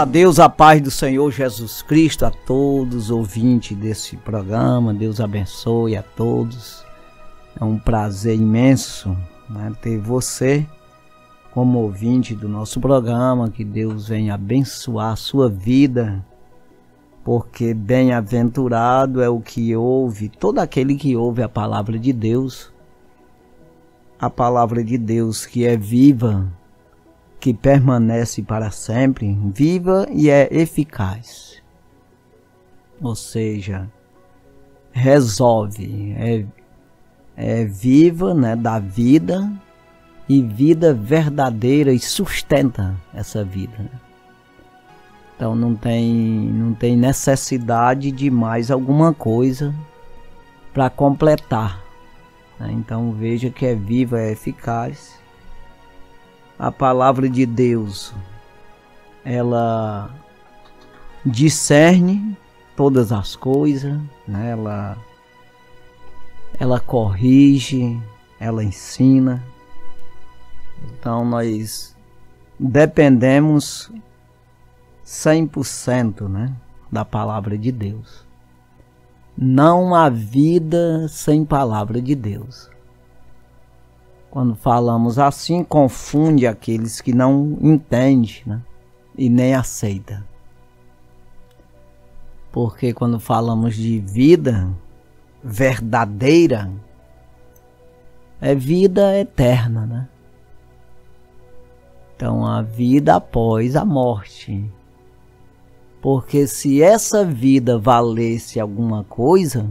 a Deus a paz do Senhor Jesus Cristo a todos os ouvintes desse programa. Deus abençoe a todos. É um prazer imenso né, ter você como ouvinte do nosso programa. Que Deus venha abençoar a sua vida, porque bem-aventurado é o que ouve, todo aquele que ouve a palavra de Deus. A palavra de Deus que é viva, que permanece para sempre, viva e é eficaz. Ou seja, resolve, é, é viva, né, da vida e vida verdadeira e sustenta essa vida. Né? Então não tem, não tem necessidade de mais alguma coisa para completar. Né? Então veja que é viva, é eficaz a palavra de Deus ela discerne todas as coisas, né? ela, ela corrige, ela ensina. Então nós dependemos 100% né, da palavra de Deus. Não há vida sem palavra de Deus. Quando falamos assim, confunde aqueles que não entendem né? e nem aceitam. Porque quando falamos de vida verdadeira, é vida eterna, né? Então a vida após a morte. Porque se essa vida valesse alguma coisa,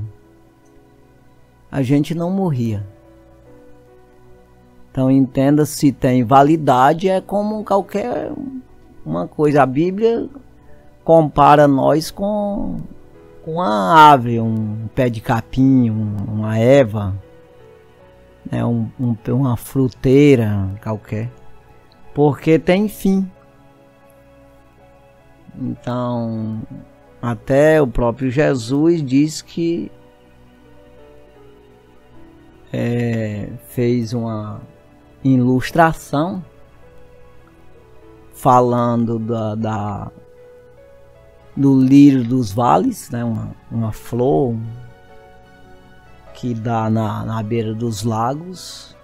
a gente não morria. Então entenda se tem validade é como qualquer uma coisa. A Bíblia compara nós com uma ave, um pé de capim, uma eva, né, um, um, uma fruteira qualquer, porque tem fim. Então, até o próprio Jesus diz que é, fez uma ilustração falando da, da do lírio dos vales, né? uma, uma flor que dá na, na beira dos lagos,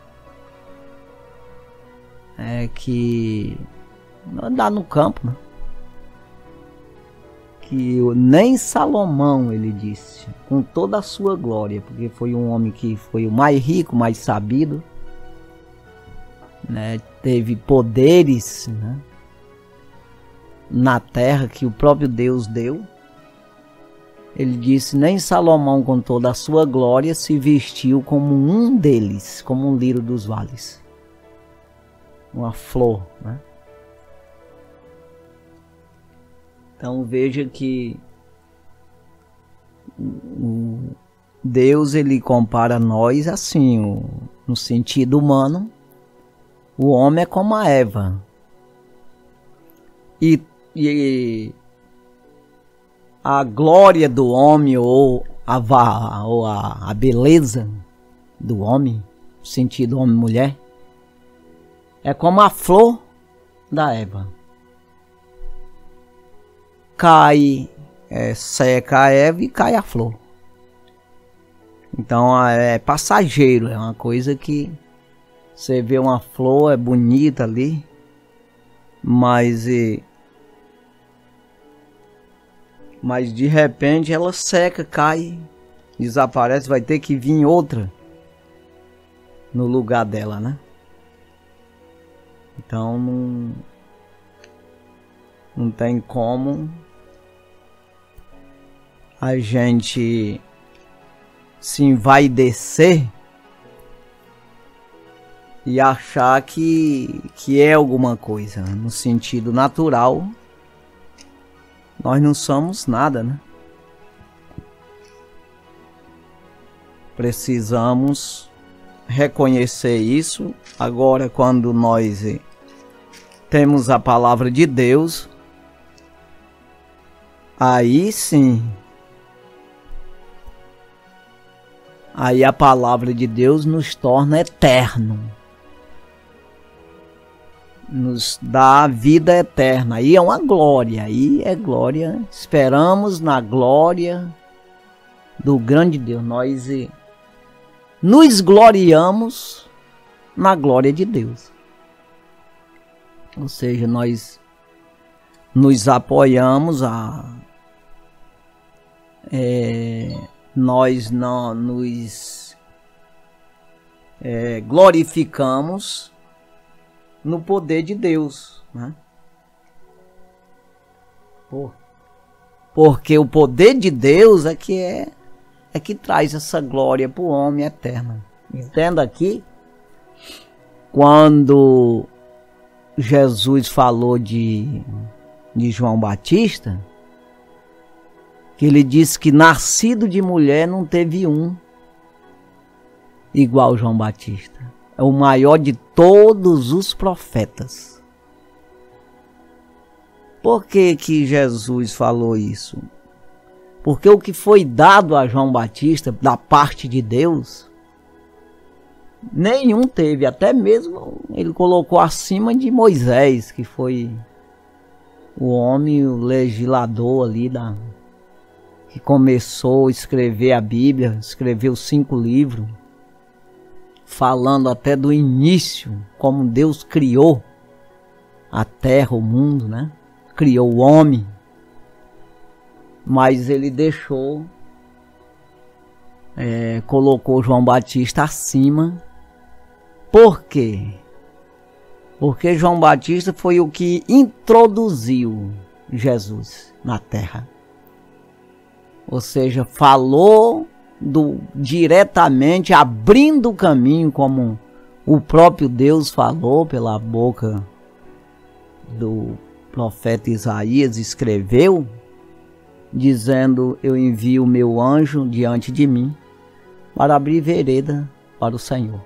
é que dá no campo, né? que nem Salomão ele disse, com toda a sua glória, porque foi um homem que foi o mais rico, mais sabido, né, teve poderes né, na terra que o próprio Deus deu. Ele disse: Nem Salomão, com toda a sua glória, se vestiu como um deles, como um lírio dos vales. Uma flor, né? Então veja que Deus ele compara nós assim, no sentido humano, o homem é como a Eva. E, e a glória do homem ou a, ou a, a beleza do homem, sentido homem-mulher, é como a flor da Eva. Cai, é, seca a Eva e cai a flor. Então é passageiro, é uma coisa que você vê uma flor, é bonita ali, mas e, mas de repente ela seca, cai, desaparece, vai ter que vir outra no lugar dela, né? Então não, não tem como a gente se vai descer e achar que, que é alguma coisa. No sentido natural, nós não somos nada, né? Precisamos reconhecer isso. Agora, quando nós temos a palavra de Deus, aí sim. Aí a palavra de Deus nos torna eterno nos dá a vida eterna. Aí é uma glória, aí é glória. Esperamos na glória do grande Deus. Nós nos gloriamos na glória de Deus. Ou seja, nós nos apoiamos a é, nós não nos é, glorificamos no poder de Deus, né? Por, porque o poder de Deus é que é, é que traz essa glória para o homem eterno. Entenda aqui, quando Jesus falou de, de João Batista, que ele disse que nascido de mulher não teve um igual João Batista. É o maior de todos os profetas. Por que que Jesus falou isso? Porque o que foi dado a João Batista da parte de Deus, nenhum teve, até mesmo ele colocou acima de Moisés, que foi o homem, o legislador ali da, que começou a escrever a Bíblia, escreveu cinco livros, falando até do início, como Deus criou a terra, o mundo, né? Criou o homem. Mas ele deixou, é, colocou João Batista acima. Por quê? Porque João Batista foi o que introduziu Jesus na terra ou seja, falou do, diretamente, abrindo o caminho, como o próprio Deus falou pela boca do profeta Isaías, escreveu, dizendo: Eu envio o meu anjo diante de mim para abrir vereda para o Senhor.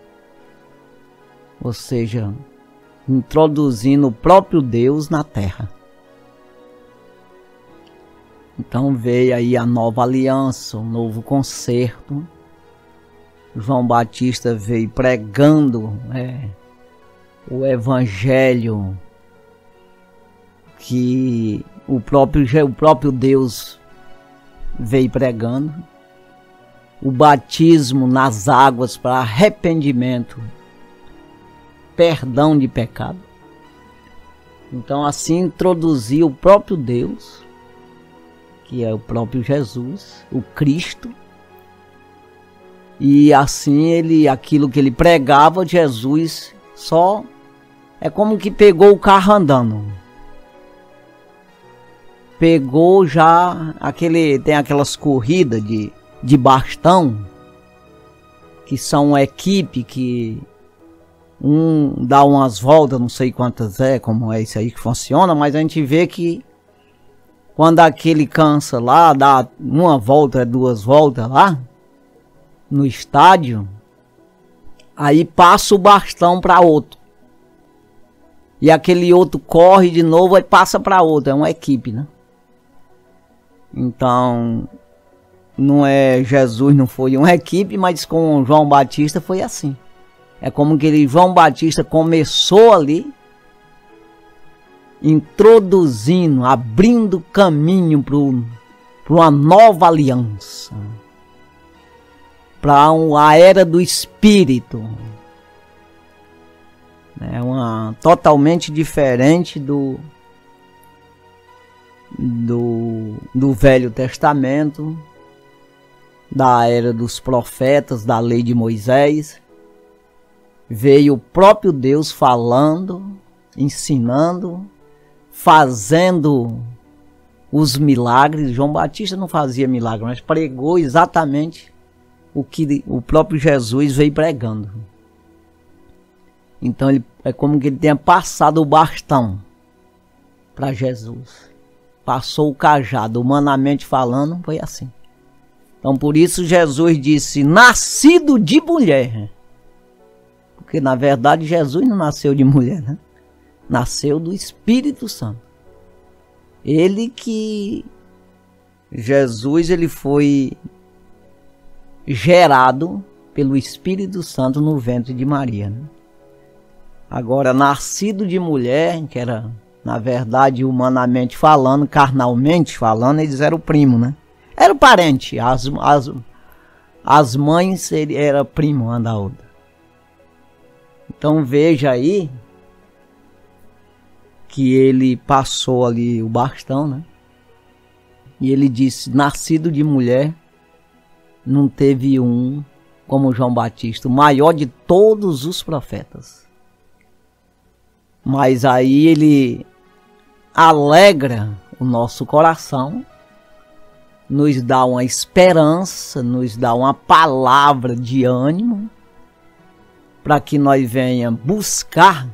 Ou seja, introduzindo o próprio Deus na terra. Então veio aí a nova aliança, o novo concerto. João Batista veio pregando é, o evangelho que o próprio, o próprio Deus veio pregando. O batismo nas águas para arrependimento, perdão de pecado. Então assim introduziu o próprio Deus que é o próprio Jesus, o Cristo. E assim ele, aquilo que ele pregava, Jesus só é como que pegou o carro andando. Pegou já aquele tem aquelas corridas de de bastão que são uma equipe que um dá umas voltas, não sei quantas é, como é isso aí que funciona, mas a gente vê que quando aquele cansa lá, dá uma volta, duas voltas lá no estádio, aí passa o bastão para outro. E aquele outro corre de novo e passa para outro, é uma equipe, né? Então, não é Jesus não foi uma equipe, mas com João Batista foi assim. É como que ele, João Batista começou ali introduzindo, abrindo caminho para uma nova aliança, para a era do Espírito. É uma totalmente diferente do, do, do Velho Testamento, da era dos profetas, da lei de Moisés. Veio o próprio Deus falando, ensinando, fazendo os milagres. João Batista não fazia milagre, mas pregou exatamente o que o próprio Jesus veio pregando. Então ele é como que ele tenha passado o bastão para Jesus. Passou o cajado, humanamente falando, foi assim. Então por isso Jesus disse: nascido de mulher. Porque na verdade Jesus não nasceu de mulher, né? Nasceu do Espírito Santo. Ele que Jesus ele foi gerado pelo Espírito Santo no ventre de Maria. Né? Agora, nascido de mulher, que era, na verdade, humanamente falando, carnalmente falando, eles eram primo, né? Era o parente. As, as, as mães ele era primo uma da outra. Então veja aí que ele passou ali o bastão, né? E ele disse: Nascido de mulher, não teve um como João Batista, o maior de todos os profetas. Mas aí ele alegra o nosso coração, nos dá uma esperança, nos dá uma palavra de ânimo para que nós venha buscar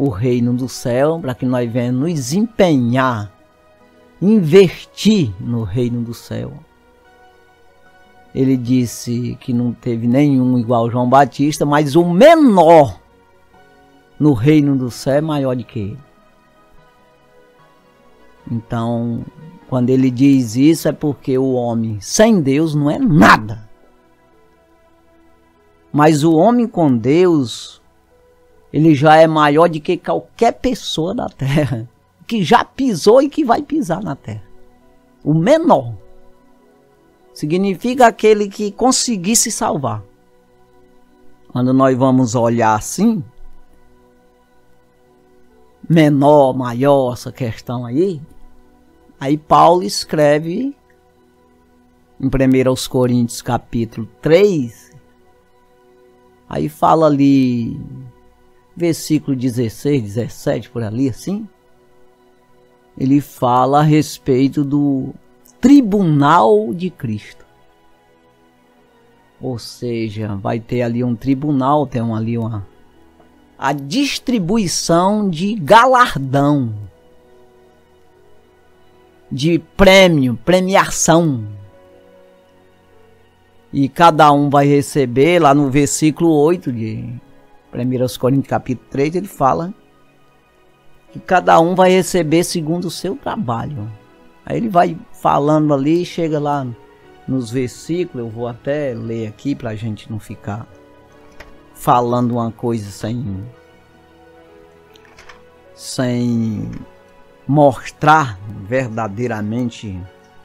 o reino do céu, para que nós venha nos empenhar, investir no reino do céu. Ele disse que não teve nenhum igual João Batista, mas o menor no reino do céu é maior do que ele. Então, quando ele diz isso, é porque o homem sem Deus não é nada. Mas o homem com Deus, ele já é maior do que qualquer pessoa da terra, que já pisou e que vai pisar na terra. O menor significa aquele que conseguisse salvar. Quando nós vamos olhar assim, menor, maior, essa questão aí, aí Paulo escreve em 1 Coríntios capítulo 3, aí fala ali, versículo 16, 17, por ali assim, ele fala a respeito do tribunal de Cristo. Ou seja, vai ter ali um tribunal, tem ali uma a distribuição de galardão, de prêmio, premiação. E cada um vai receber, lá no versículo 8 de 1 Coríntios capítulo 3, ele fala que cada um vai receber segundo o seu trabalho. Aí ele vai falando ali, chega lá nos versículos, eu vou até ler aqui para a gente não ficar falando uma coisa sem sem mostrar verdadeiramente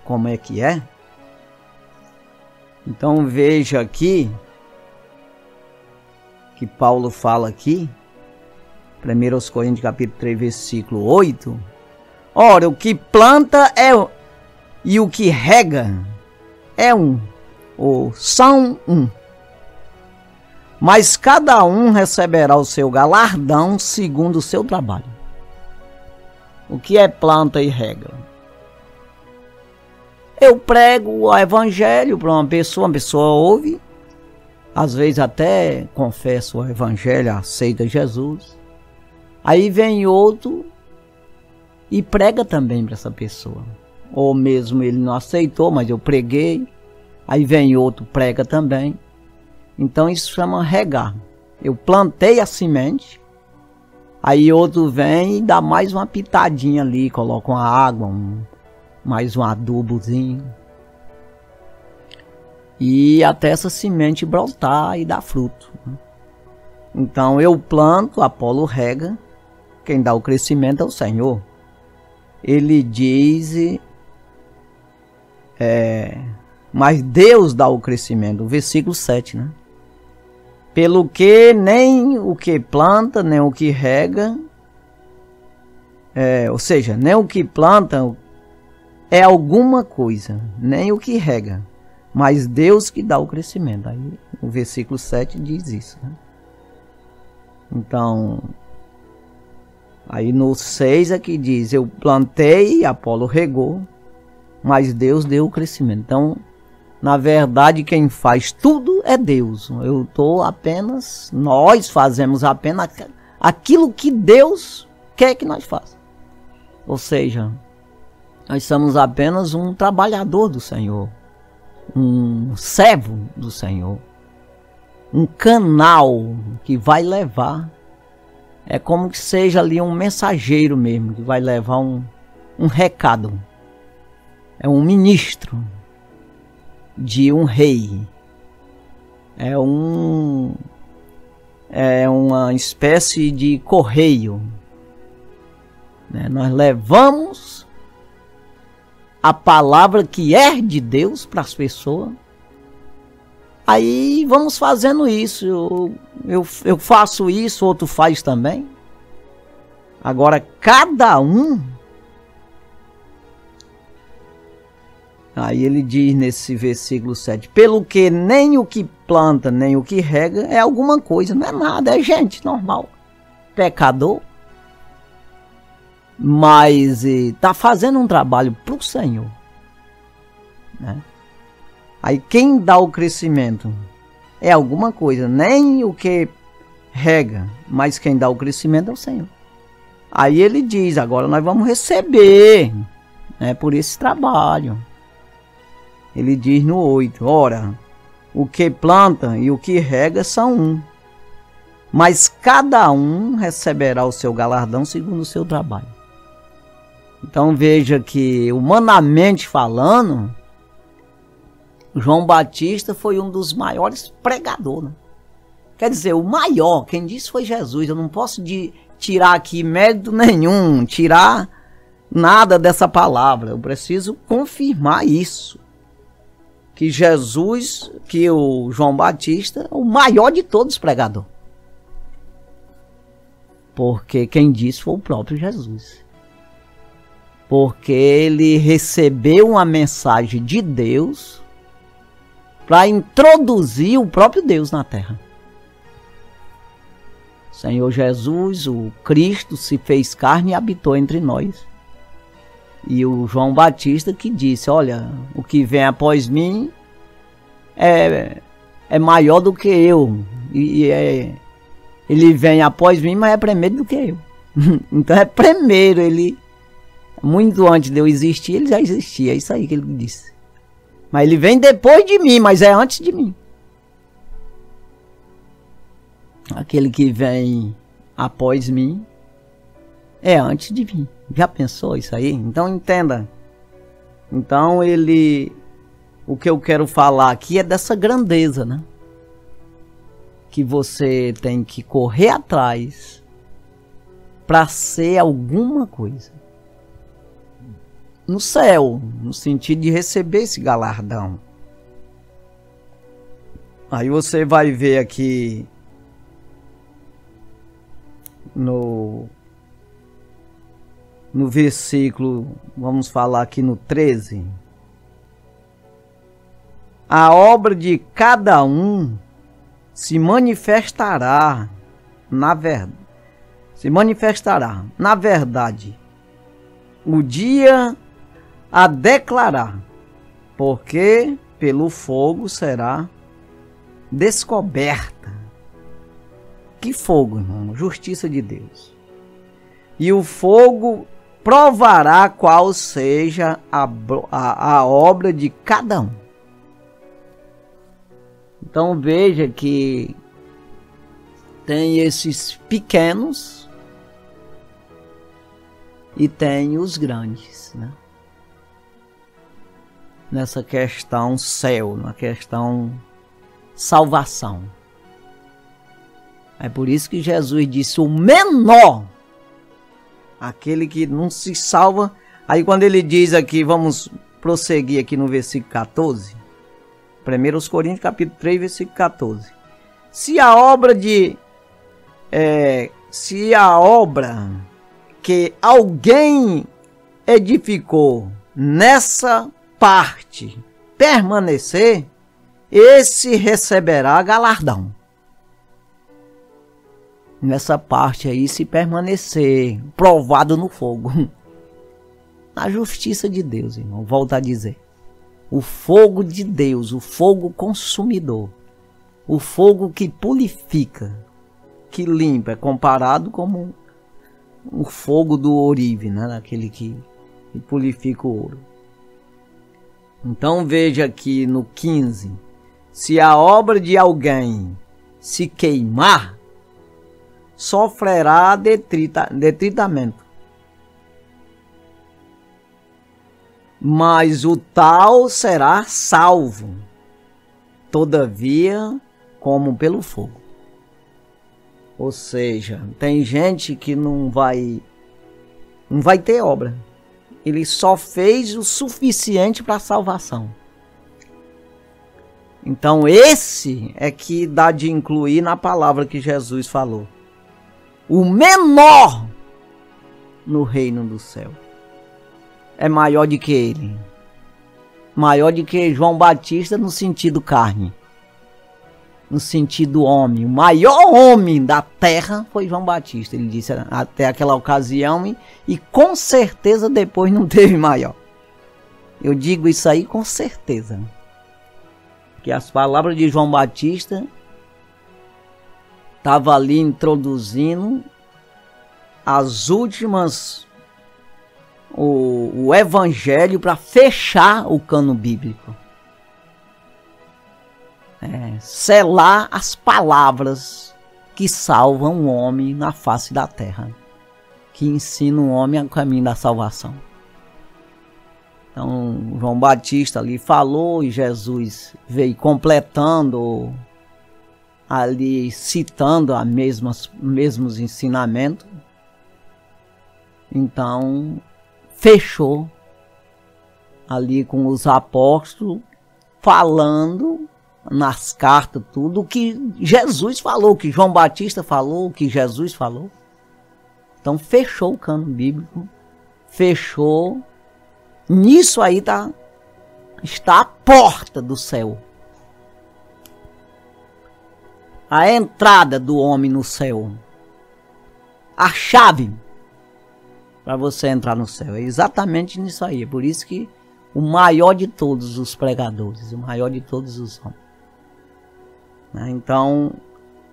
como é que é. Então veja aqui que Paulo fala aqui, 1 Coríntios capítulo 3, versículo 8. Ora, o que planta é e o que rega é um, ou são um mas cada um receberá o seu galardão segundo o seu trabalho. O que é planta e regra? Eu prego o evangelho para uma pessoa, uma pessoa ouve, às vezes até confessa o evangelho, aceita Jesus. Aí vem outro e prega também para essa pessoa. Ou mesmo ele não aceitou, mas eu preguei. Aí vem outro, prega também. Então isso chama regar. Eu plantei a semente, aí outro vem e dá mais uma pitadinha ali, coloca uma água, um, mais um adubozinho. E até essa semente brotar e dar fruto. Né? Então eu planto, Apolo rega, quem dá o crescimento é o Senhor. Ele diz, é, mas Deus dá o crescimento, versículo 7, né? pelo que nem o que planta, nem o que rega, é, ou seja, nem o que planta é alguma coisa, nem o que rega, mas Deus que dá o crescimento. Aí o versículo 7 diz isso. Né? Então, aí no 6 é que diz: Eu plantei, Apolo regou, mas Deus deu o crescimento. Então, na verdade, quem faz tudo é Deus. Eu estou apenas, nós fazemos apenas aquilo que Deus quer que nós façamos. Ou seja, nós somos apenas um trabalhador do Senhor, um servo do Senhor, um canal que vai levar. É como que seja ali um mensageiro mesmo, que vai levar um, um recado. É um ministro de um rei. É um é uma espécie de correio. Né? Nós levamos a palavra que é de Deus para as pessoas. Aí vamos fazendo isso. Eu, eu, eu faço isso, outro faz também. Agora, cada um. Aí ele diz nesse versículo 7: Pelo que nem o que planta, nem o que rega é alguma coisa, não é nada, é gente normal, pecador, mas está fazendo um trabalho para o Senhor. Né? Aí quem dá o crescimento é alguma coisa, nem o que rega, mas quem dá o crescimento é o Senhor. Aí ele diz: agora nós vamos receber né, por esse trabalho. Ele diz no 8: Ora, o que planta e o que rega são um, mas cada um receberá o seu galardão segundo o seu trabalho. Então veja que, humanamente falando, João Batista foi um dos maiores pregadores. Né? Quer dizer, o maior, quem disse foi Jesus. Eu não posso de, tirar aqui mérito nenhum, tirar nada dessa palavra. Eu preciso confirmar isso. Que Jesus, que o João Batista, o maior de todos pregador. Porque quem disse foi o próprio Jesus. Porque ele recebeu uma mensagem de Deus para introduzir o próprio Deus na terra. Senhor Jesus, o Cristo, se fez carne e habitou entre nós. E o João Batista que disse: Olha, o que vem após mim é, é maior do que eu. E, é, ele vem após mim, mas é primeiro do que eu. então é primeiro, ele. Muito antes de eu existir, ele já existia. É isso aí que ele disse. Mas ele vem depois de mim, mas é antes de mim. Aquele que vem após mim é antes de mim. Já pensou isso aí? Então entenda. Então ele. O que eu quero falar aqui é dessa grandeza, né? Que você tem que correr atrás para ser alguma coisa. No céu, no sentido de receber esse galardão. Aí você vai ver aqui no no versículo, vamos falar aqui no 13. A obra de cada um se manifestará na verdade. Se manifestará na verdade. O dia a declarar, porque pelo fogo será descoberta que fogo, irmão? Justiça de Deus. E o fogo provará qual seja a, a, a obra de cada um. Então veja que tem esses pequenos e tem os grandes, né? Nessa questão céu, na questão salvação. É por isso que Jesus disse: o menor, aquele que não se salva. Aí, quando ele diz aqui, vamos prosseguir aqui no versículo 14, 1 Coríntios, capítulo 3, versículo 14. Se a obra de. É, se a obra que alguém edificou nessa parte permanecer, esse receberá galardão nessa parte aí se permanecer provado no fogo. Na justiça de Deus, irmão, volto a dizer. O fogo de Deus, o fogo consumidor, o fogo que purifica, que limpa, é comparado como o fogo do orive, né? Aquele que, que purifica o ouro. Então veja aqui no 15: se a obra de alguém se queimar, sofrerá detrita, detritamento. Mas o tal será salvo, todavia, como pelo fogo. Ou seja, tem gente que não vai não vai ter obra. Ele só fez o suficiente para a salvação. Então esse é que dá de incluir na palavra que Jesus falou. O menor no reino do céu é maior do que ele. Maior do que João Batista no sentido carne no sentido homem. O maior homem da terra foi João Batista. Ele disse até aquela ocasião e, e com certeza depois não teve maior. Eu digo isso aí com certeza. Que as palavras de João Batista estavam ali introduzindo as últimas o, o evangelho para fechar o cano bíblico é, selar as palavras que salvam o homem na face da terra, que ensinam o homem o caminho da salvação. Então, João Batista ali falou e Jesus veio completando, ali citando a mesmas, mesmos ensinamentos. Então, fechou ali com os apóstolos falando nas cartas, tudo o que Jesus falou, que João Batista falou, que Jesus falou. Então fechou o cano bíblico, fechou. Nisso aí tá, está a porta do céu. A entrada do homem no céu. A chave para você entrar no céu. É exatamente nisso aí. É por isso que o maior de todos os pregadores, o maior de todos os homens? Então,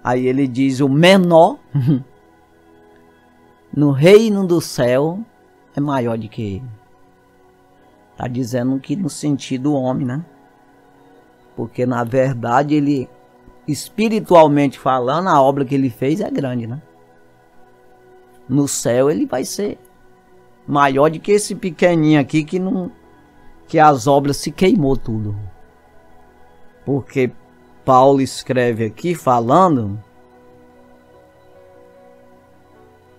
aí ele diz: o menor no reino do céu é maior do que ele. Está dizendo que no sentido homem, né? Porque na verdade ele, espiritualmente falando, a obra que ele fez é grande, né? No céu ele vai ser maior do que esse pequenininho aqui que não que as obras se queimou tudo. Porque Paulo escreve aqui falando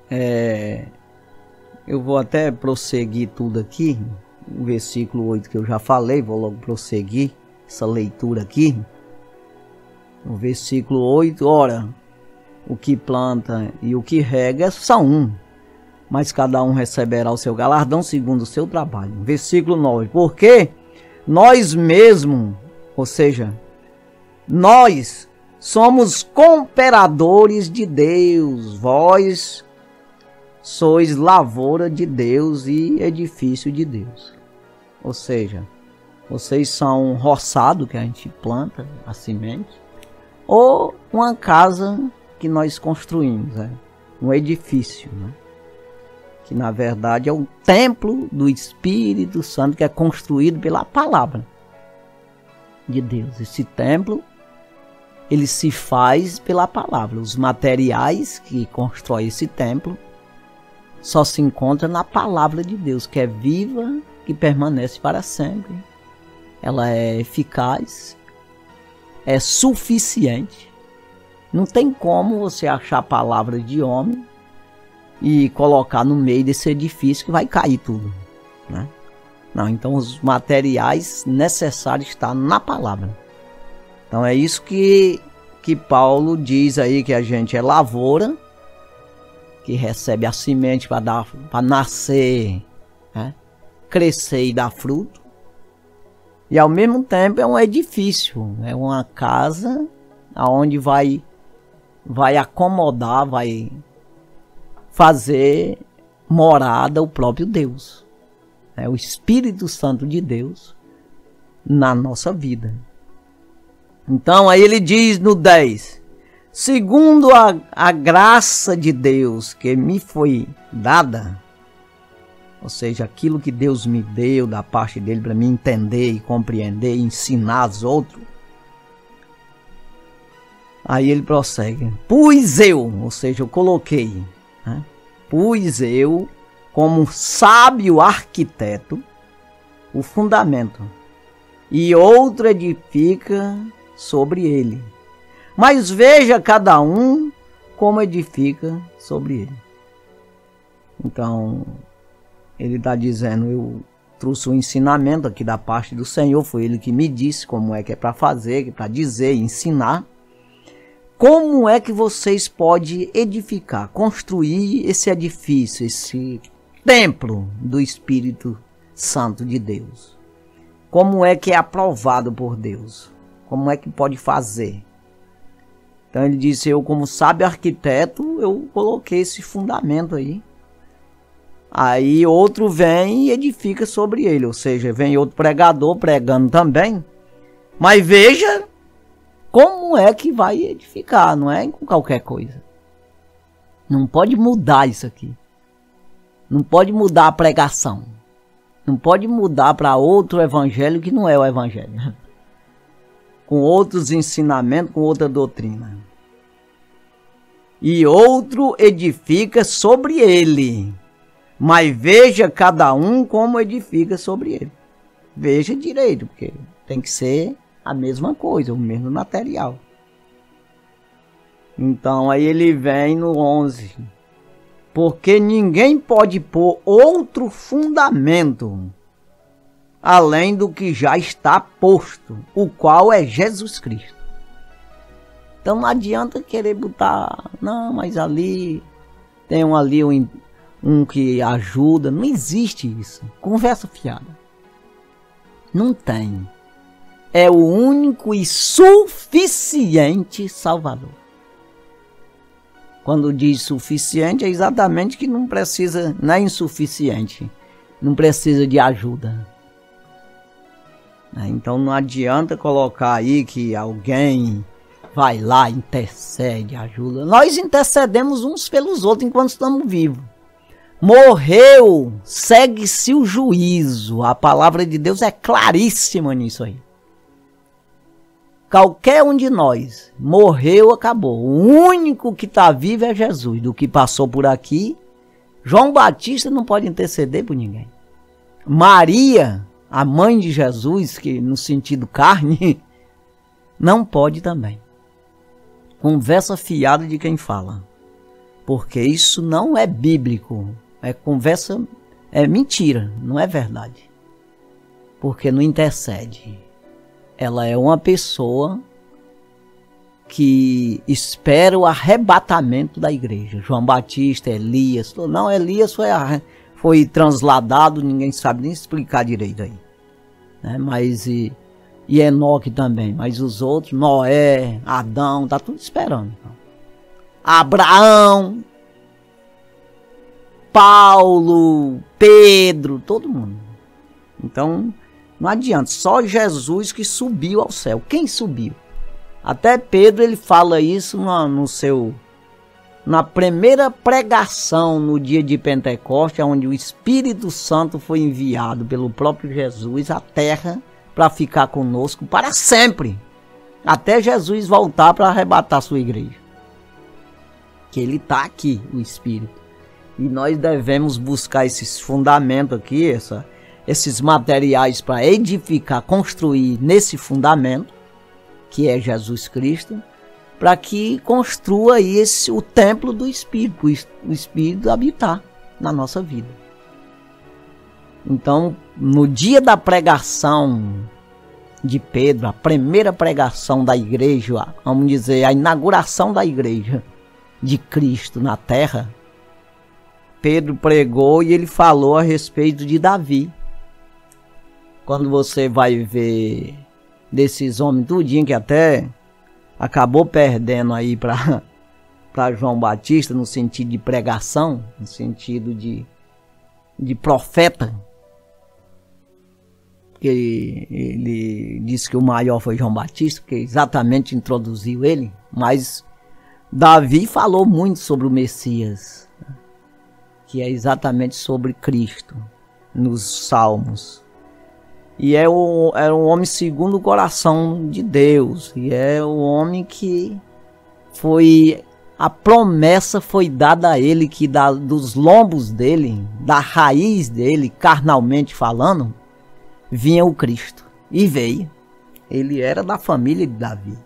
é, eu vou até prosseguir tudo aqui o versículo 8 que eu já falei vou logo prosseguir essa leitura aqui. No versículo 8 ora o que planta e o que rega são um mas cada um receberá o seu galardão segundo o seu trabalho. Versículo 9 porque nós mesmo ou seja nós somos cooperadores de Deus, vós sois lavoura de Deus e edifício de Deus. Ou seja, vocês são um roçado que a gente planta, a semente, ou uma casa que nós construímos, é, um edifício, né? que na verdade é o templo do Espírito Santo que é construído pela palavra de Deus. Esse templo ele se faz pela palavra. Os materiais que constroem esse templo só se encontram na palavra de Deus, que é viva, que permanece para sempre. Ela é eficaz, é suficiente. Não tem como você achar a palavra de homem e colocar no meio desse edifício que vai cair tudo, né? Não, então os materiais necessários estão na palavra. Então é isso que, que Paulo diz aí que a gente é lavoura, que recebe a semente para nascer, né? crescer e dar fruto. E ao mesmo tempo é um edifício, é uma casa aonde vai vai acomodar, vai fazer morada o próprio Deus. É o Espírito Santo de Deus na nossa vida. Então aí ele diz no 10: Segundo a, a graça de Deus que me foi dada, ou seja, aquilo que Deus me deu da parte dele para me entender e compreender e ensinar aos outros. Aí ele prossegue: Pus eu, ou seja, eu coloquei, né? pus eu, como sábio arquiteto, o fundamento, e outro edifica sobre ele. Mas veja cada um como edifica sobre ele. Então, ele está dizendo: Eu trouxe um ensinamento aqui da parte do Senhor, foi ele que me disse como é que é para fazer, é para dizer, ensinar. Como é que vocês podem edificar, construir esse edifício, esse templo do Espírito Santo de Deus? Como é que é aprovado por Deus? Como é que pode fazer? Então ele disse: Eu, como sábio arquiteto, eu coloquei esse fundamento aí. Aí outro vem e edifica sobre ele, ou seja, vem outro pregador pregando também. Mas veja como é que vai edificar, não é com qualquer coisa. Não pode mudar isso aqui. Não pode mudar a pregação. Não pode mudar para outro evangelho que não é o evangelho. Com outros ensinamentos, com outra doutrina. E outro edifica sobre ele. Mas veja cada um como edifica sobre ele. Veja direito, porque tem que ser a mesma coisa, o mesmo material. Então aí ele vem no 11 porque ninguém pode pôr outro fundamento além do que já está posto, o qual é Jesus Cristo. Então não adianta querer botar, não, mas ali tem um ali um, um que ajuda, não existe isso. Conversa fiada. Não tem. É o único e suficiente Salvador. Quando diz suficiente, é exatamente que não precisa, não é insuficiente, não precisa de ajuda. Né? Então não adianta colocar aí que alguém vai lá, intercede, ajuda. Nós intercedemos uns pelos outros enquanto estamos vivos. Morreu, segue-se o juízo. A palavra de Deus é claríssima nisso aí. Qualquer um de nós morreu, acabou. O único que está vivo é Jesus. Do que passou por aqui, João Batista não pode interceder por ninguém. Maria, a mãe de Jesus, que no sentido carne, não pode também. Conversa fiada de quem fala. Porque isso não é bíblico. É conversa, é mentira, não é verdade. Porque não intercede ela é uma pessoa que espera o arrebatamento da igreja. João Batista, Elias, não, Elias foi, foi transladado, ninguém sabe nem explicar direito aí. Né? Mas e, e Enoque também, mas os outros, Noé, Adão, tá tudo esperando. Abraão, Paulo, Pedro, todo mundo. Então, não adianta, só Jesus que subiu ao céu. Quem subiu? Até Pedro ele fala isso no, no seu na primeira pregação no dia de Pentecostes, onde o Espírito Santo foi enviado pelo próprio Jesus à terra para ficar conosco para sempre, até Jesus voltar para arrebatar sua igreja. Que ele está aqui, o Espírito. E nós devemos buscar esses fundamentos aqui, essa esses materiais para edificar, construir nesse fundamento, que é Jesus Cristo, para que construa esse, o templo do Espírito, o Espírito habitar na nossa vida. Então, no dia da pregação de Pedro, a primeira pregação da igreja, vamos dizer, a inauguração da igreja de Cristo na terra, Pedro pregou e ele falou a respeito de Davi quando você vai ver desses homens tudinho que até acabou perdendo aí para para João Batista no sentido de pregação, no sentido de de profeta. Que ele disse que o maior foi João Batista, que exatamente introduziu ele, mas Davi falou muito sobre o Messias, que é exatamente sobre Cristo nos Salmos. E é o, é um homem segundo o coração de Deus. E é o homem que foi. A promessa foi dada a ele que da, dos lombos dele, da raiz dele, carnalmente falando, vinha o Cristo. E veio. Ele era da família de Davi.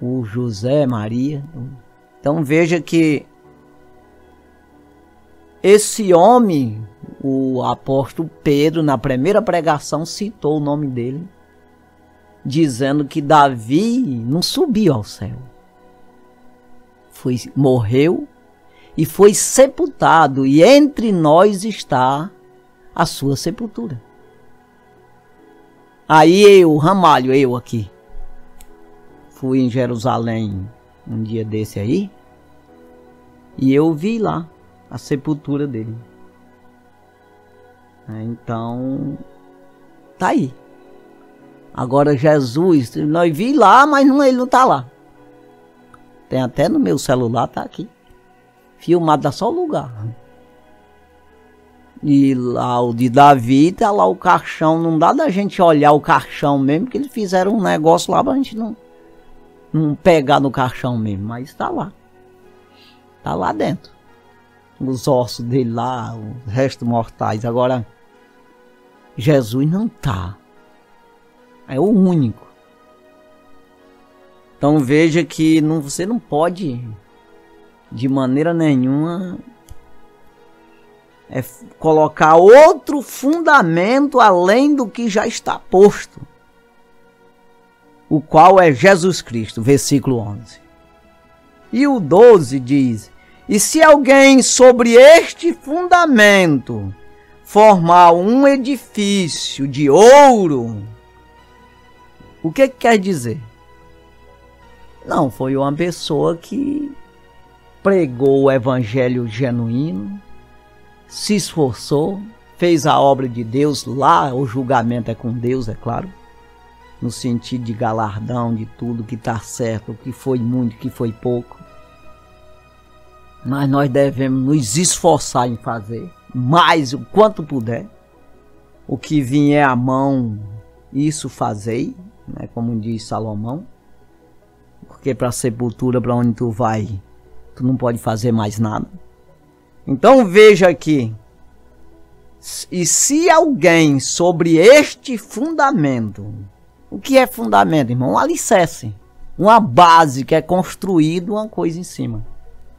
O José, Maria, Então veja que esse homem, o apóstolo Pedro, na primeira pregação, citou o nome dele, dizendo que Davi não subiu ao céu. Foi, morreu e foi sepultado, e entre nós está a sua sepultura. Aí eu, Ramalho, eu aqui, fui em Jerusalém um dia desse aí, e eu vi lá a sepultura dele. É, então, tá aí. Agora Jesus, nós vi lá, mas não, ele não tá lá. Tem até no meu celular, tá aqui. Filmado, dá só o lugar. E lá o de Davi, tá lá o caixão. Não dá da gente olhar o caixão mesmo, que eles fizeram um negócio lá pra gente não, não pegar no caixão mesmo. Mas tá lá. Tá lá dentro os ossos dele lá, os restos mortais. Agora, Jesus não tá. É o único. Então veja que não, você não pode, de maneira nenhuma, é colocar outro fundamento além do que já está posto, o qual é Jesus Cristo, versículo 11. E o 12 diz: e se alguém sobre este fundamento formar um edifício de ouro, o que, que quer dizer? Não, foi uma pessoa que pregou o evangelho genuíno, se esforçou, fez a obra de Deus, lá o julgamento é com Deus, é claro, no sentido de galardão de tudo que está certo, o que foi muito, o que foi pouco. Mas nós devemos nos esforçar em fazer mais o quanto puder. O que vier à mão, isso fazei, né, como diz Salomão. Porque para a sepultura, para onde tu vai, tu não pode fazer mais nada. Então veja aqui. E se alguém sobre este fundamento, o que é fundamento, irmão? Um alicerce, uma base que é construído uma coisa em cima.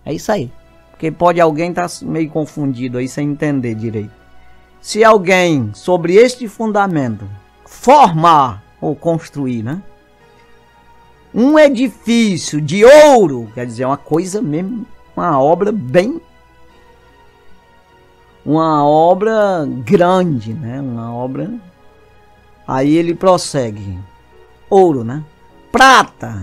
É isso aí. Porque pode alguém estar tá meio confundido aí sem entender direito. Se alguém sobre este fundamento formar ou construir, né? Um edifício de ouro, quer dizer, uma coisa mesmo, uma obra bem uma obra grande, né? Uma obra Aí ele prossegue. Ouro, né? Prata,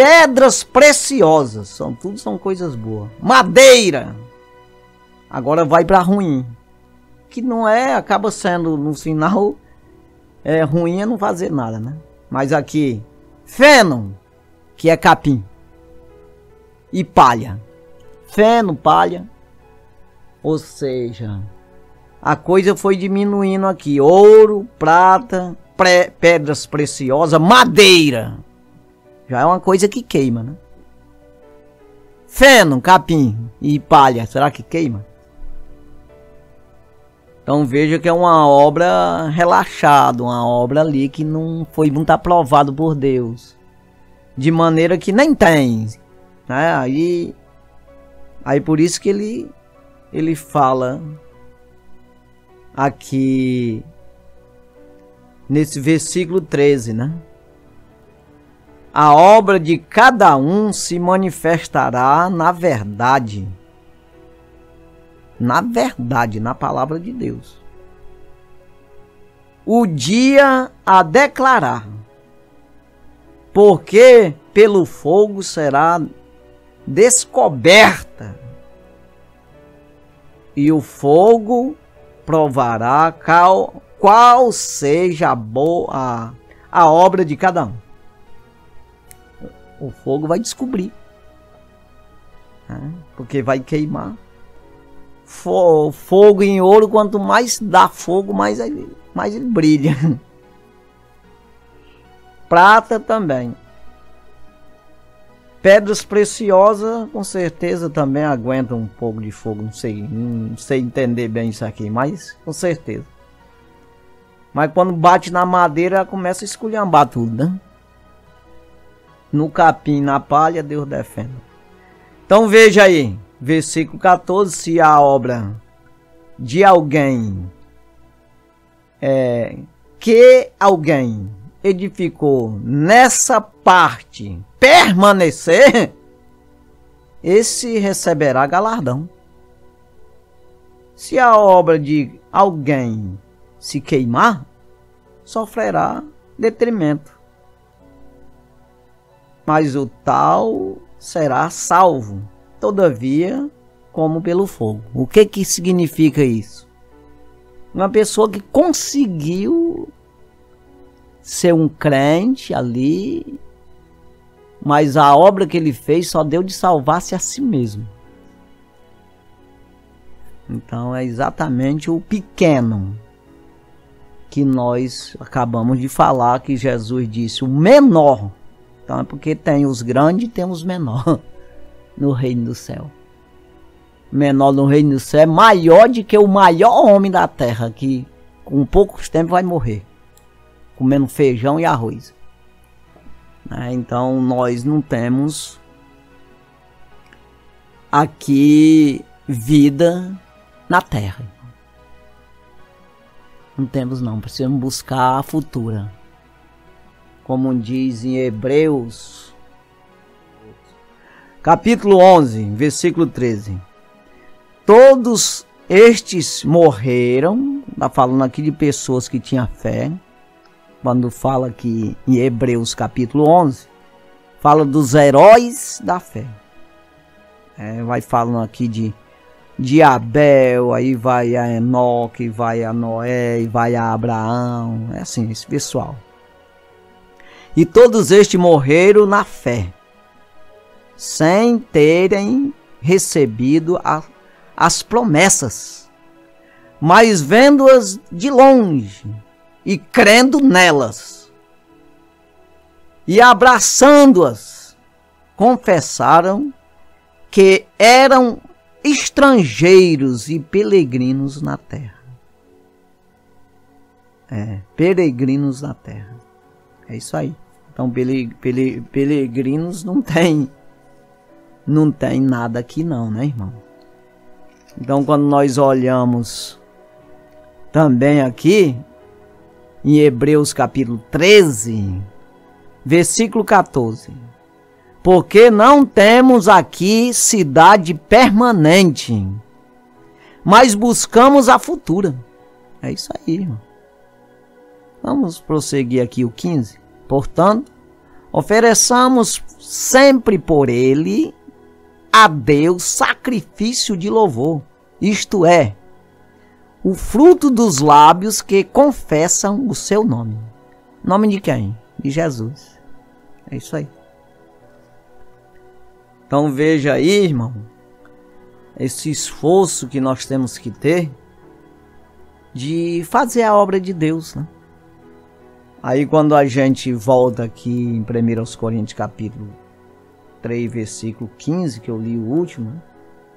pedras preciosas, são tudo são coisas boas. Madeira. Agora vai para ruim, que não é, acaba sendo no final é ruim é não fazer nada, né? Mas aqui feno, que é capim. E palha. Feno, palha. Ou seja, a coisa foi diminuindo aqui. Ouro, prata, pedras preciosas, madeira. Já é uma coisa que queima, né? Feno, capim e palha, será que queima? Então veja que é uma obra relaxada, uma obra ali que não foi muito aprovado por Deus. De maneira que nem tem. Né? Aí, aí por isso que ele, ele fala aqui nesse versículo 13, né? A obra de cada um se manifestará na verdade. Na verdade, na palavra de Deus. O dia a declarar, porque pelo fogo será descoberta, e o fogo provará qual, qual seja a boa a, a obra de cada um o fogo vai descobrir. Né? Porque vai queimar. Fogo em ouro, quanto mais dá fogo, mais ele, mais ele brilha. Prata também. Pedras preciosas, com certeza também aguentam um pouco de fogo. Não sei, não sei entender bem isso aqui, mas com certeza. Mas quando bate na madeira, começa a esculhambar tudo, né? No capim, na palha, Deus defenda. Então veja aí, versículo 14, se a obra de alguém é, que alguém edificou nessa parte permanecer, esse receberá galardão. Se a obra de alguém se queimar, sofrerá detrimento. Mas o tal será salvo, todavia, como pelo fogo. O que que significa isso? Uma pessoa que conseguiu ser um crente ali, mas a obra que ele fez só deu de salvar-se a si mesmo. Então é exatamente o pequeno que nós acabamos de falar que Jesus disse, o menor. Então é porque tem os grandes e tem os menores no reino do céu. Menor no reino do céu é maior do que o maior homem da terra, que com poucos tempos vai morrer, comendo feijão e arroz. Né? Então nós não temos aqui vida na terra. Não temos não, precisamos buscar a futura. Como diz em Hebreus, capítulo 11, versículo 13. Todos estes morreram, está falando aqui de pessoas que tinham fé. Quando fala aqui em Hebreus capítulo 11, fala dos heróis da fé. É, vai falando aqui de de Abel, aí vai a Enoque, vai a Noé, vai a Abraão, é assim, esse pessoal. E todos estes morreram na fé, sem terem recebido a, as promessas, mas vendo-as de longe e crendo nelas, e abraçando-as, confessaram que eram estrangeiros e peregrinos na terra. É, peregrinos na terra. É isso aí. Então, pele, pele, peregrinos não tem, não tem nada aqui não, né, irmão? Então, quando nós olhamos também aqui em Hebreus capítulo 13, versículo 14 porque não temos aqui cidade permanente, mas buscamos a futura. É isso aí, irmão. Vamos prosseguir aqui o 15. Portanto, ofereçamos sempre por ele a Deus sacrifício de louvor, isto é, o fruto dos lábios que confessam o seu nome. Nome de quem? De Jesus. É isso aí. Então veja aí, irmão, esse esforço que nós temos que ter de fazer a obra de Deus, né? Aí quando a gente volta aqui em 1 Coríntios capítulo 3, versículo 15, que eu li o último, né?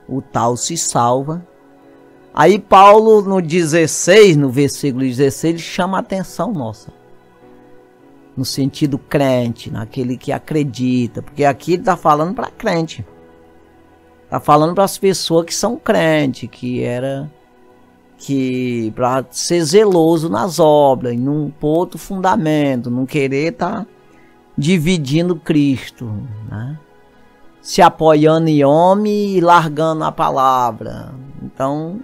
o tal se salva. Aí Paulo no 16, no versículo 16, ele chama a atenção nossa no sentido crente, naquele que acredita, porque aqui ele está falando para crente. Está falando para as pessoas que são crente, que era que para ser zeloso nas obras, não pôr outro fundamento, não querer estar tá dividindo Cristo, né? se apoiando em homem e largando a palavra. Então,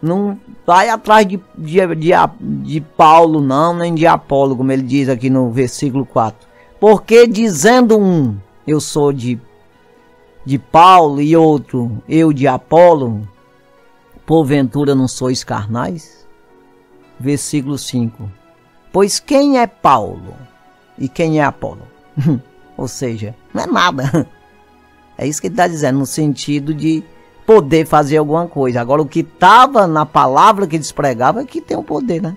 não vai atrás de, de, de, de, Paulo, não, nem de Apolo, como ele diz aqui no versículo 4. Porque dizendo um, eu sou de, de Paulo, e outro, eu de Apolo, porventura não sois carnais? Versículo 5. Pois quem é Paulo e quem é Apolo? Ou seja, não é nada. É isso que ele está dizendo, no sentido de poder fazer alguma coisa. Agora, o que estava na palavra que eles pregavam é que tem o poder, né?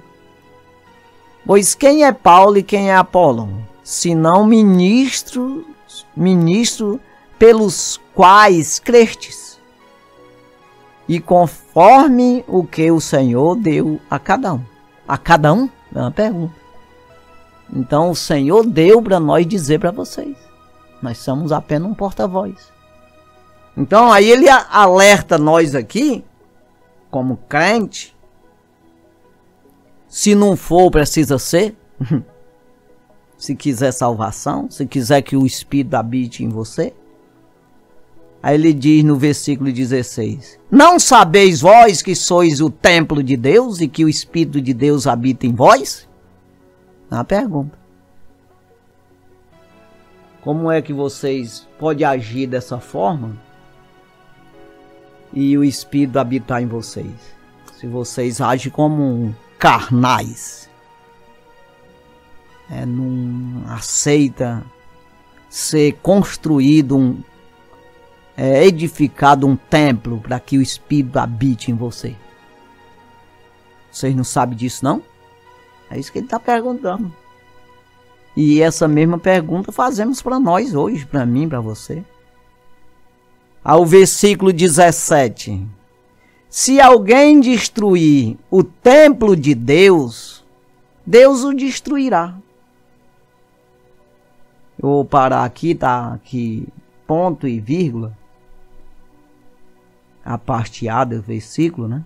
Pois quem é Paulo e quem é Apolo? Senão ministro, ministro pelos quais crestes. E conforme o que o Senhor deu a cada um. A cada um? É uma pergunta. Então o Senhor deu para nós dizer para vocês. Nós somos apenas um porta-voz. Então aí ele alerta nós aqui, como crente, se não for, precisa ser. se quiser salvação, se quiser que o Espírito habite em você. Aí ele diz no versículo 16: Não sabeis vós que sois o templo de Deus e que o Espírito de Deus habita em vós? É uma pergunta. Como é que vocês podem agir dessa forma e o Espírito habitar em vocês? Se vocês agem como carnais, é, não aceita ser construído um é, edificado um templo para que o Espírito habite em você. Vocês não sabem disso, não? É isso que ele está perguntando. E essa mesma pergunta fazemos para nós hoje, para mim, para você. Ao versículo 17: Se alguém destruir o templo de Deus, Deus o destruirá. Eu vou parar aqui, tá? Aqui, ponto e vírgula a parte A do versículo, né?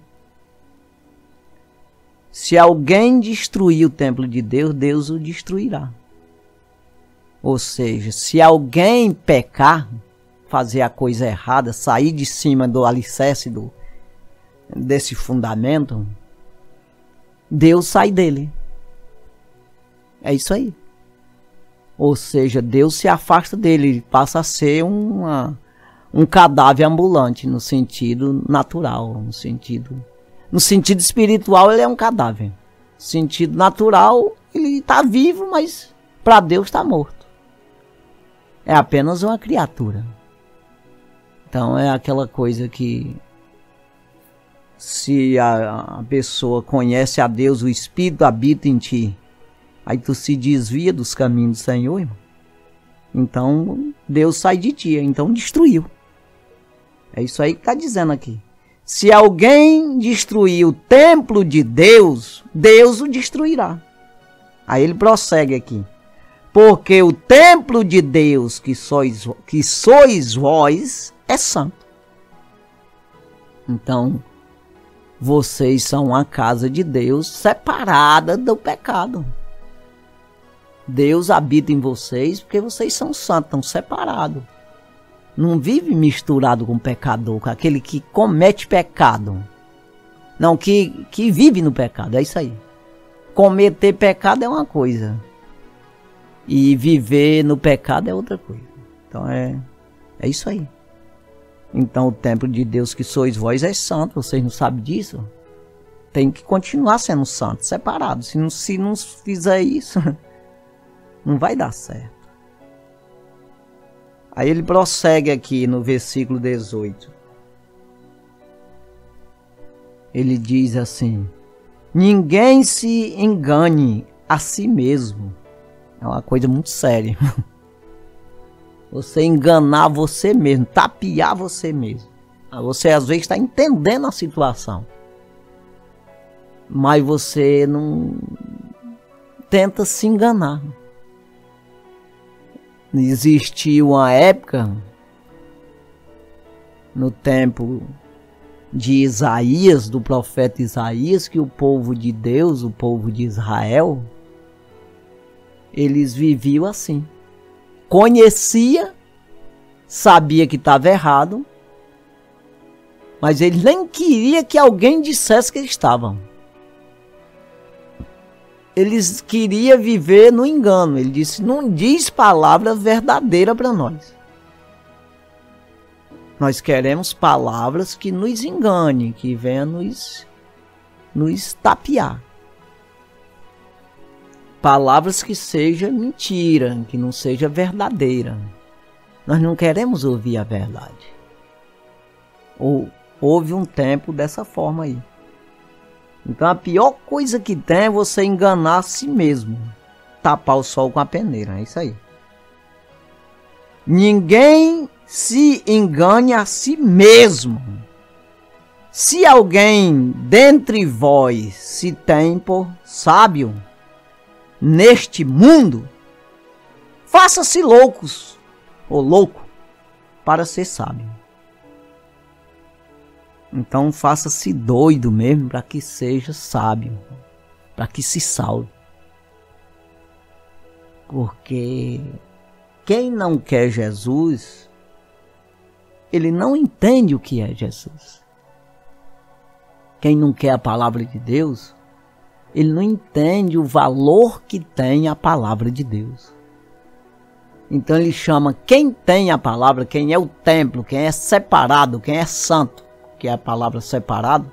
Se alguém destruir o templo de Deus, Deus o destruirá. Ou seja, se alguém pecar, fazer a coisa errada, sair de cima do alicerce do, desse fundamento, Deus sai dele. É isso aí. Ou seja, Deus se afasta dele, ele passa a ser uma um cadáver ambulante no sentido natural, no sentido no sentido espiritual ele é um cadáver. No sentido natural ele está vivo, mas para Deus está morto. É apenas uma criatura. Então é aquela coisa que se a, a pessoa conhece a Deus, o Espírito habita em ti, aí tu se desvia dos caminhos do Senhor, irmão. Então Deus sai de ti, então destruiu. É isso aí que está dizendo aqui. Se alguém destruir o templo de Deus, Deus o destruirá. Aí ele prossegue aqui. Porque o templo de Deus que sois, que sois vós é santo. Então, vocês são a casa de Deus separada do pecado. Deus habita em vocês porque vocês são santos, estão separados não vive misturado com o pecador, com aquele que comete pecado. Não, que, que vive no pecado, é isso aí. Cometer pecado é uma coisa. E viver no pecado é outra coisa. Então é, é isso aí. Então o templo de Deus que sois vós é santo, vocês não sabem disso? Tem que continuar sendo santo, separado. Se não, se não fizer isso, não vai dar certo. Aí ele prossegue aqui no versículo 18. Ele diz assim: Ninguém se engane a si mesmo. É uma coisa muito séria. Você enganar você mesmo, tapear você mesmo. Você às vezes está entendendo a situação, mas você não tenta se enganar. Existiu uma época no tempo de Isaías, do profeta Isaías, que o povo de Deus, o povo de Israel, eles viviam assim. Conhecia, sabia que estava errado, mas ele nem queria que alguém dissesse que eles estavam eles queria viver no engano. Ele disse: não diz palavra verdadeira para nós. Nós queremos palavras que nos engane, que venham nos, nos tapear. Palavras que seja mentira, que não seja verdadeira. Nós não queremos ouvir a verdade. Ou houve um tempo dessa forma aí. Então a pior coisa que tem é você enganar a si mesmo. Tapar o sol com a peneira, é isso aí. Ninguém se engane a si mesmo. Se alguém dentre vós se tem por sábio neste mundo, faça-se loucos ou louco para ser sábio. Então faça-se doido mesmo para que seja sábio, para que se salve. Porque quem não quer Jesus, ele não entende o que é Jesus. Quem não quer a palavra de Deus, ele não entende o valor que tem a palavra de Deus. Então ele chama quem tem a palavra, quem é o templo, quem é separado, quem é santo, que é a palavra separado.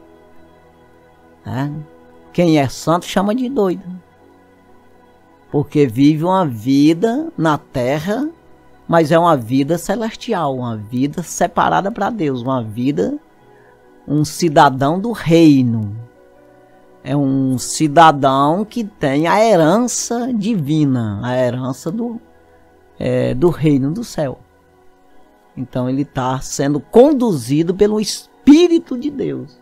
Né? Quem é santo chama de doido. Porque vive uma vida na terra, mas é uma vida celestial, uma vida separada para Deus, uma vida, um cidadão do reino, é um cidadão que tem a herança divina, a herança do, é, do reino do céu. Então ele está sendo conduzido pelo Espírito de Deus.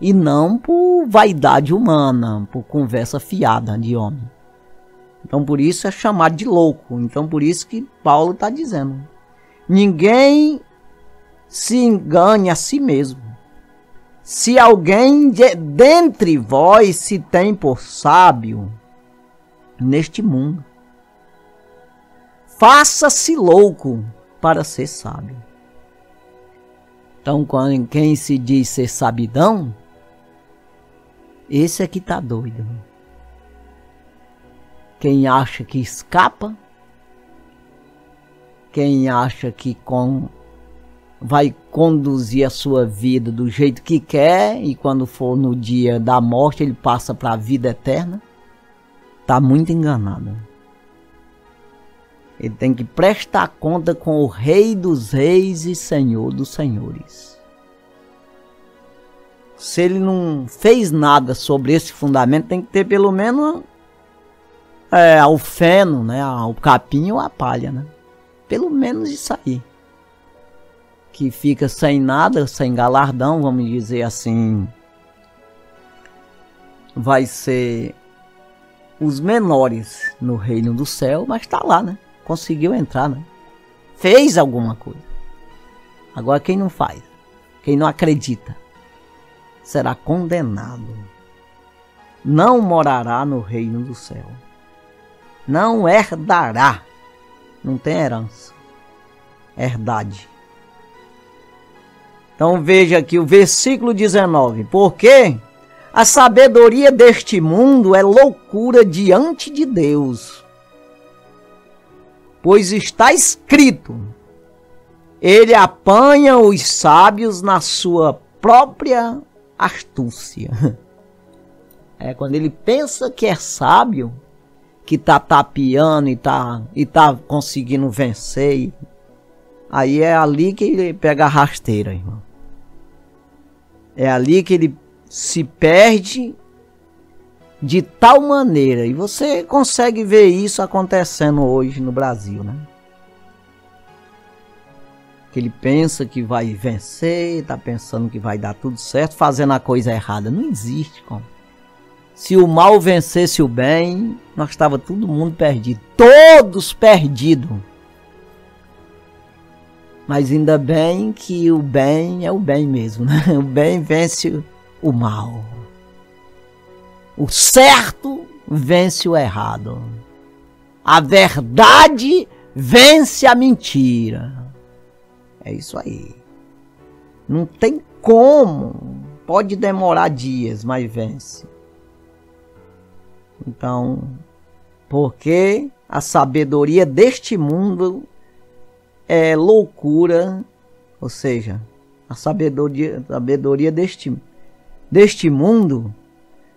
E não por vaidade humana, por conversa fiada de homem. Então por isso é chamado de louco. Então por isso que Paulo está dizendo. Ninguém se engane a si mesmo. Se alguém de, dentre vós se tem por sábio neste mundo, faça-se louco para ser sábio. Então, quem se diz ser sabidão, esse é que está doido. Quem acha que escapa, quem acha que com vai conduzir a sua vida do jeito que quer e quando for no dia da morte ele passa para a vida eterna, tá muito enganado. Ele tem que prestar conta com o Rei dos Reis e Senhor dos Senhores. Se ele não fez nada sobre esse fundamento, tem que ter pelo menos é, o feno, né, o capim ou a palha, né? Pelo menos isso aí que fica sem nada, sem galardão, vamos dizer assim, vai ser os menores no reino do céu, mas está lá, né? Conseguiu entrar, né? Fez alguma coisa. Agora quem não faz, quem não acredita, será condenado. Não morará no reino do céu. Não herdará. Não tem herança. Herdade. Então veja aqui o versículo 19. Porque a sabedoria deste mundo é loucura diante de Deus. Pois está escrito: Ele apanha os sábios na sua própria astúcia. É quando ele pensa que é sábio, que tá tapeando e tá, e tá conseguindo vencer. Aí é ali que ele pega a rasteira, irmão. É ali que ele se perde de tal maneira. E você consegue ver isso acontecendo hoje no Brasil, né? Que ele pensa que vai vencer, tá pensando que vai dar tudo certo, fazendo a coisa errada. Não existe como. Se o mal vencesse o bem, nós estava todo mundo perdido. Todos perdidos. Mas ainda bem que o bem é o bem mesmo, né? O bem vence o mal. O certo vence o errado. A verdade vence a mentira. É isso aí. Não tem como. Pode demorar dias, mas vence. Então, porque a sabedoria deste mundo é loucura, ou seja, a sabedoria, sabedoria deste, deste mundo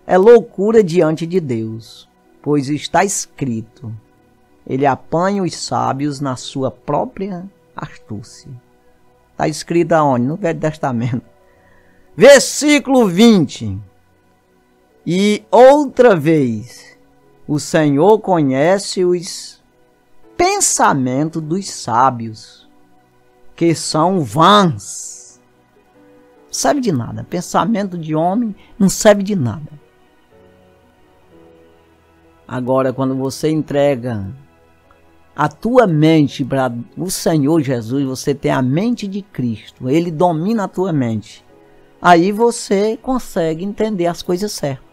é loucura diante de Deus, pois está escrito: Ele apanha os sábios na sua própria astúcia. Está escrito aonde? No Velho Testamento. Versículo 20. E outra vez, o Senhor conhece os pensamento dos sábios, que são vãs. Não serve de nada. Pensamento de homem não serve de nada. Agora, quando você entrega a tua mente para o Senhor Jesus, você tem a mente de Cristo. Ele domina a tua mente. aí você consegue entender as coisas certas.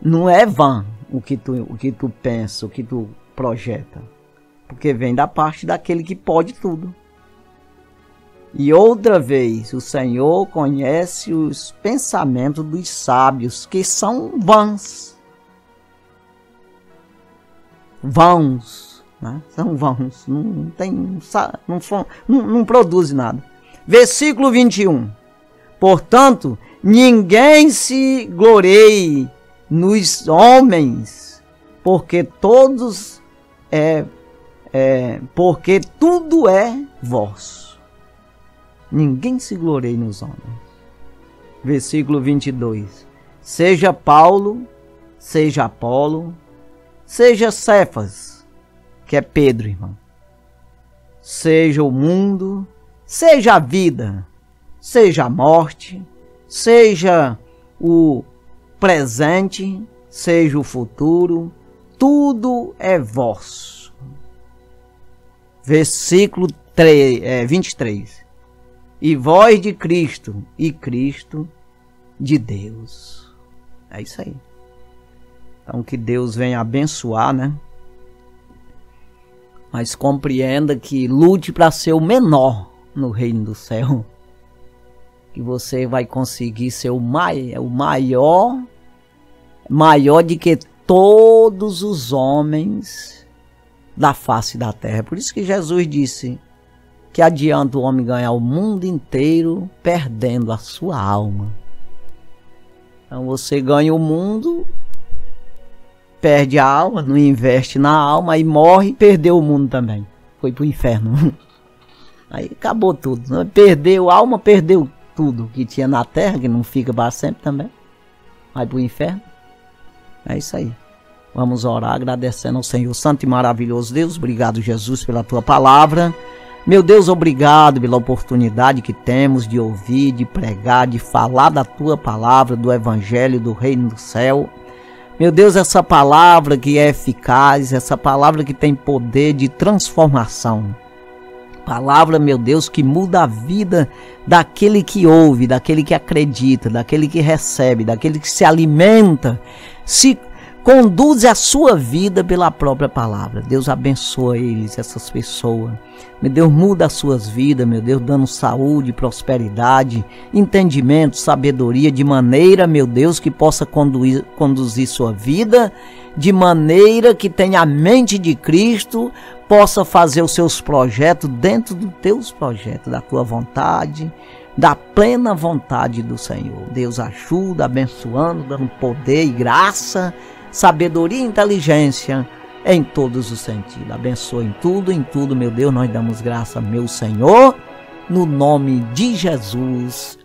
Não é vã o que tu, o que tu pensa, o que tu projeta. Porque vem da parte daquele que pode tudo. E outra vez, o Senhor conhece os pensamentos dos sábios, que são vãs. Vãos, né? são vãos, não, tem, não, não, não produz nada. Versículo 21. Portanto, ninguém se glorie nos homens, porque todos é, é porque tudo é vosso. Ninguém se glorie nos homens. Versículo 22. Seja Paulo, seja Apolo, seja Cefas, que é Pedro, irmão. Seja o mundo, seja a vida, seja a morte, seja o presente, seja o futuro, tudo é vosso. Versículo 3, é, 23. E vós de Cristo, e Cristo de Deus. É isso aí. Então que Deus venha abençoar, né? Mas compreenda que lute para ser o menor no reino do céu que você vai conseguir ser o, mai, o maior, maior de que todos os homens da face da terra. Por isso que Jesus disse que adianta o homem ganhar o mundo inteiro perdendo a sua alma. Então você ganha o mundo, perde a alma, não investe na alma e morre, perdeu o mundo também. Foi pro inferno. Aí acabou tudo. Perdeu a alma, perdeu tudo que tinha na terra, que não fica para sempre também, vai para o inferno. É isso aí. Vamos orar agradecendo ao Senhor Santo e maravilhoso Deus. Obrigado, Jesus, pela tua palavra. Meu Deus, obrigado pela oportunidade que temos de ouvir, de pregar, de falar da tua palavra, do evangelho, do reino do céu. Meu Deus, essa palavra que é eficaz, essa palavra que tem poder de transformação. Palavra, meu Deus, que muda a vida daquele que ouve, daquele que acredita, daquele que recebe, daquele que se alimenta, se conduz a sua vida pela própria palavra. Deus abençoa eles, essas pessoas. Meu Deus, muda as suas vidas, meu Deus, dando saúde, prosperidade, entendimento, sabedoria, de maneira, meu Deus, que possa conduzir, conduzir sua vida, de maneira que tenha a mente de Cristo, possa fazer os seus projetos dentro dos teus projetos, da tua vontade, da plena vontade do Senhor. Deus ajuda, abençoando, dando poder e graça, sabedoria e inteligência em todos os sentidos. Abençoa em tudo, em tudo, meu Deus, nós damos graça, meu Senhor, no nome de Jesus.